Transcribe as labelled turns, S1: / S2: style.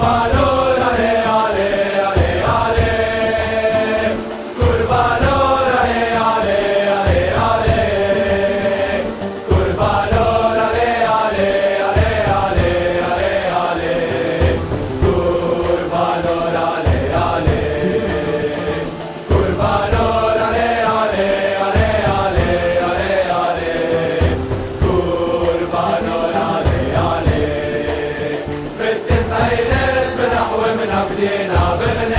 S1: Valor. عبدنا بغنى